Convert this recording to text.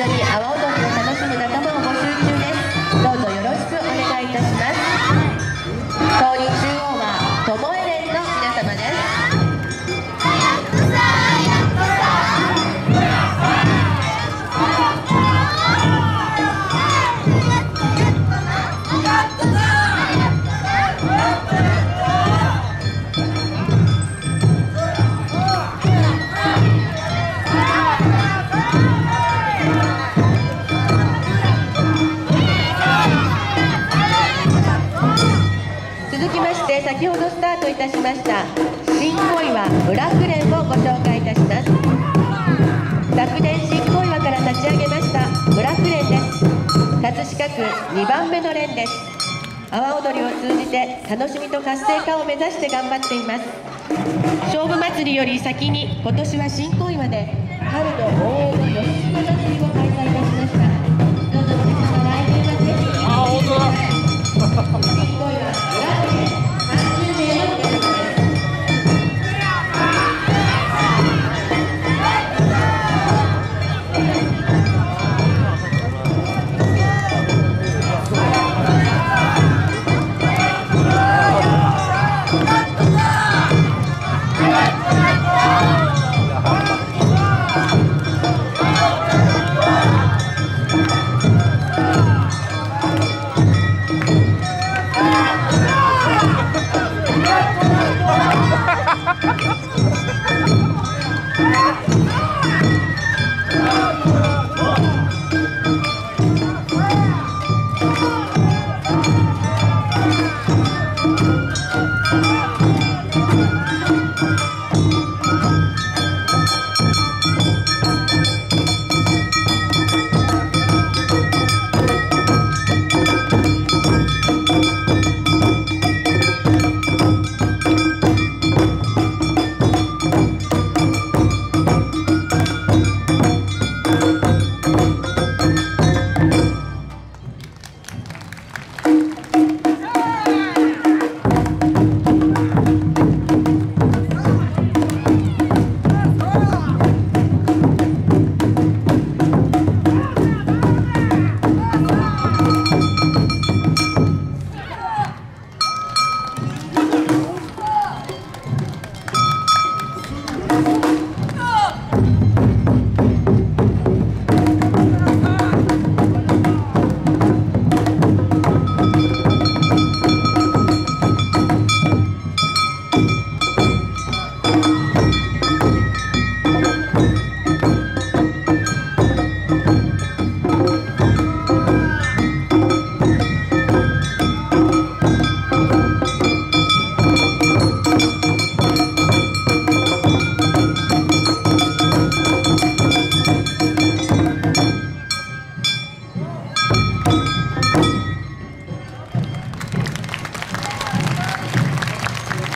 緒に阿波踊りを楽しむ仲間を募集中続きまして先ほどスタートいたしました新小岩ブラックレンをご紹介いたします。昨年新小岩から立ち上げましたブラックレンです。葛飾区2番目の連です。阿波踊りを通じて楽しみと活性化を目指して頑張っています。勝負祭りより先に今年は新小岩で春の大江戸よ Thank you.